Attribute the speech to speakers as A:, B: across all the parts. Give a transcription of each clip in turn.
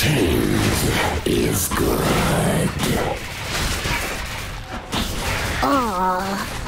A: Change is good.
B: Aw.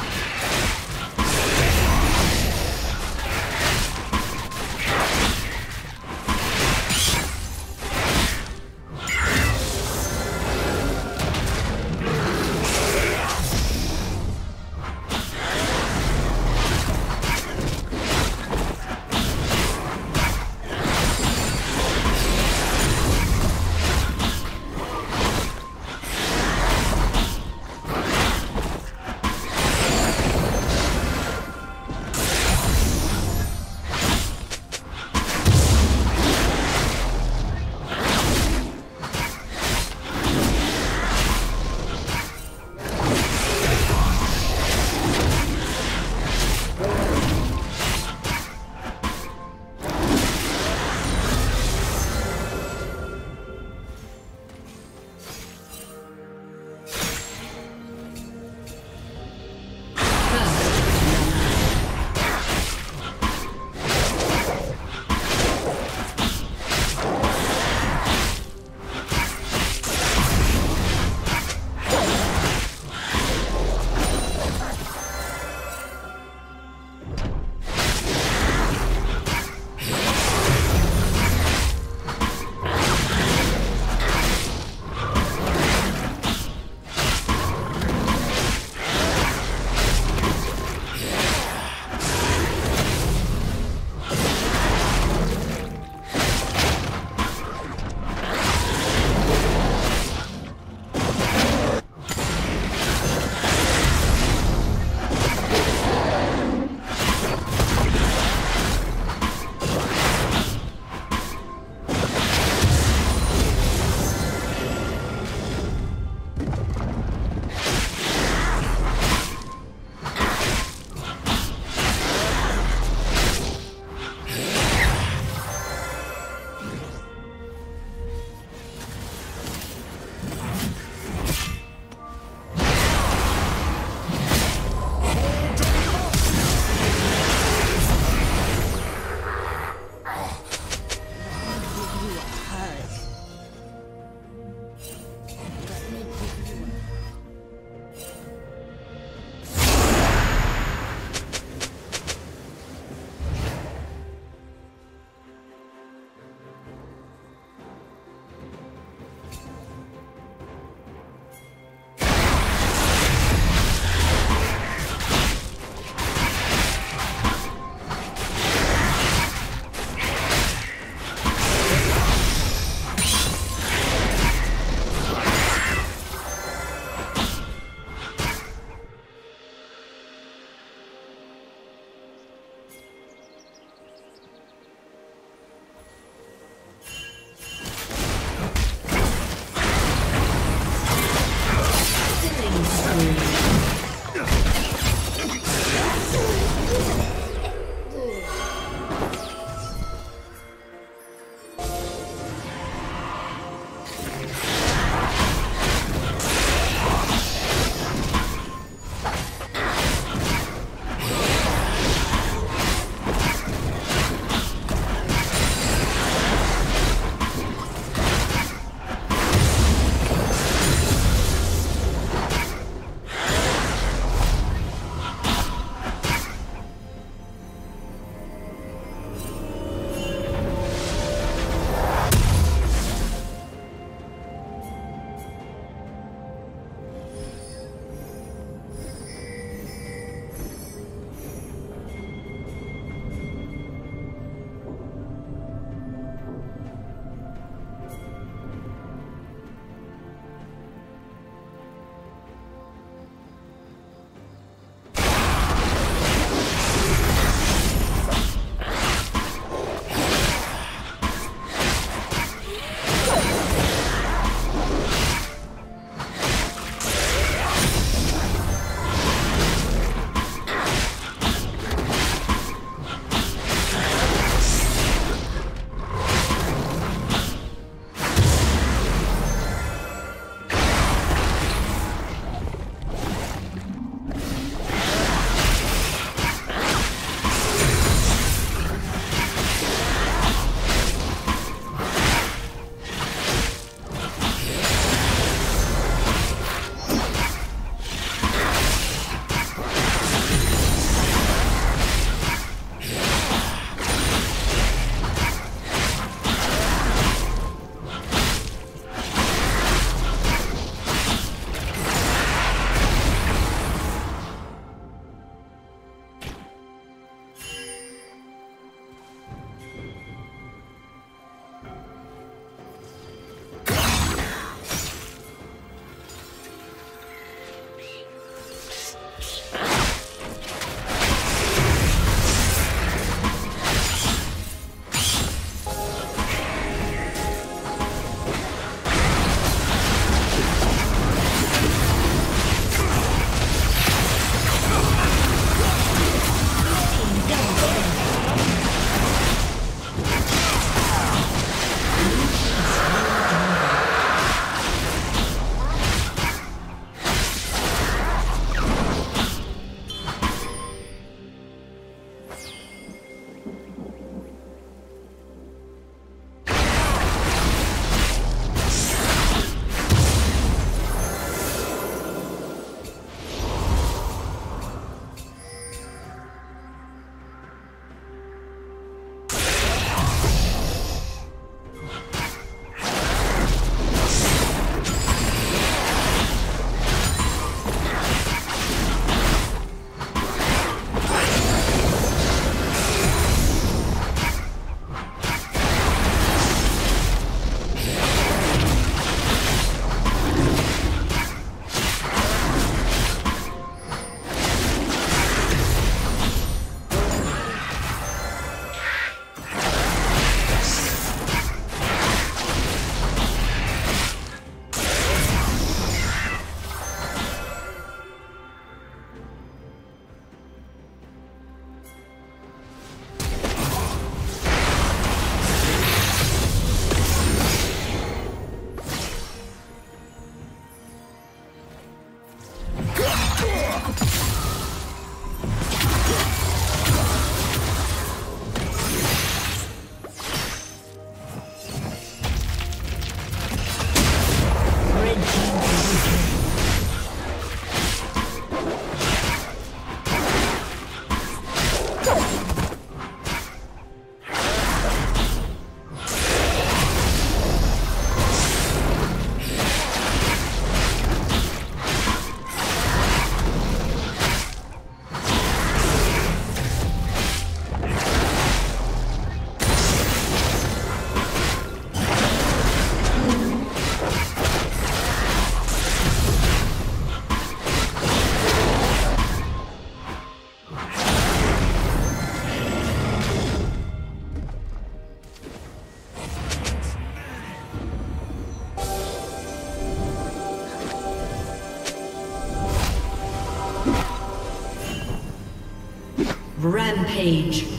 C: Rampage.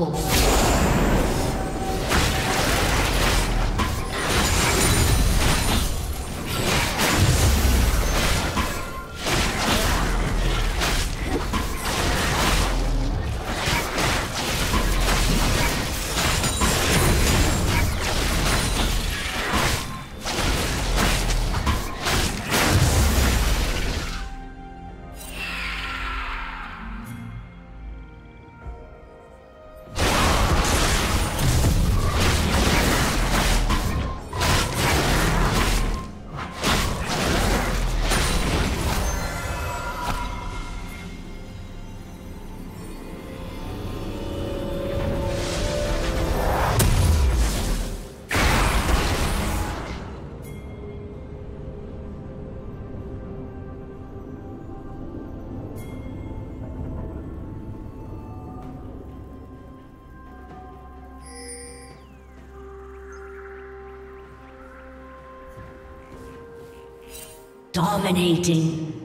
C: Unstoppable. Dominating.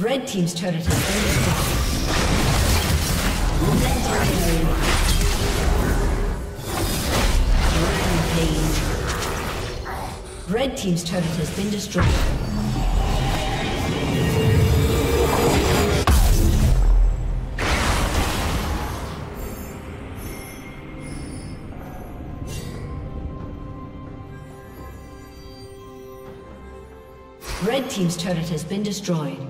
C: Red Team's turret has been destroyed. Rampage. Red Team's turret has been destroyed. Red Team's turret has been destroyed.